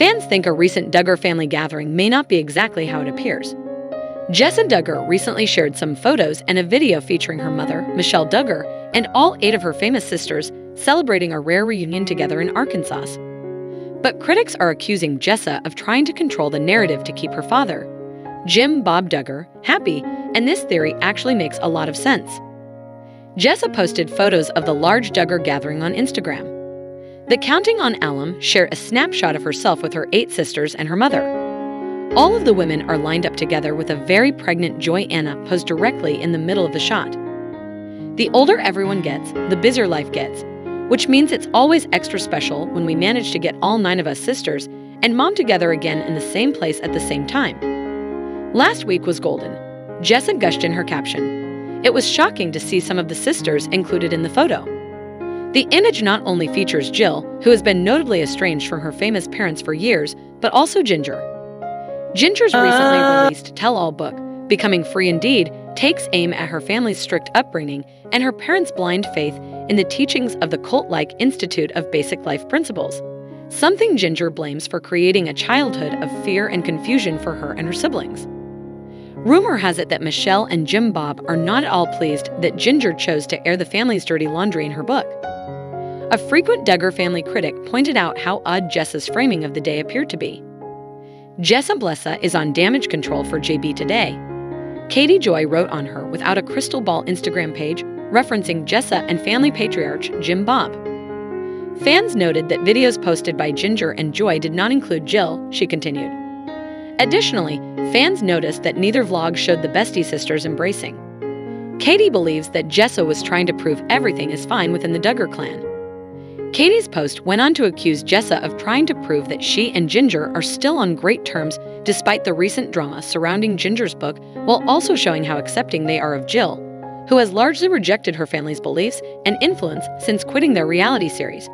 Fans think a recent Duggar family gathering may not be exactly how it appears. Jessa Duggar recently shared some photos and a video featuring her mother, Michelle Duggar, and all eight of her famous sisters celebrating a rare reunion together in Arkansas. But critics are accusing Jessa of trying to control the narrative to keep her father, Jim Bob Duggar, happy, and this theory actually makes a lot of sense. Jessa posted photos of the large Duggar gathering on Instagram. The Counting on Alum shared a snapshot of herself with her eight sisters and her mother. All of the women are lined up together with a very pregnant Joy Anna posed directly in the middle of the shot. The older everyone gets, the busier life gets, which means it's always extra special when we manage to get all nine of us sisters and mom together again in the same place at the same time. Last week was golden. Jessa gushed in her caption. It was shocking to see some of the sisters included in the photo. The image not only features Jill, who has been notably estranged from her famous parents for years, but also Jinger. Jinger's recently uh... released tell all book, Becoming Free Indeed, takes aim at her family's strict upbringing and her parents' blind faith in the teachings of the cult like Institute of Basic Life Principles, something Jinger blames for creating a childhood of fear and confusion for her and her siblings. Rumor has it that Michelle and Jim Bob are not at all pleased that Jinger chose to air the family's dirty laundry in her book. A frequent Duggar family critic pointed out how odd Jessa's framing of the day appeared to be. Jessa Blessa is on damage control for JB today. Katie Joy wrote on her without a crystal ball Instagram page referencing Jessa and family patriarch Jim Bob. Fans noted that videos posted by Jinger and Joy did not include Jill, she continued. Additionally, fans noticed that neither vlog showed the Bestie sisters embracing. Katie believes that Jessa was trying to prove everything is fine within the Duggar clan. Katie's post went on to accuse Jessa of trying to prove that she and Jinger are still on great terms despite the recent drama surrounding Jinger's book, while also showing how accepting they are of Jill, who has largely rejected her family's beliefs and influence since quitting their reality series.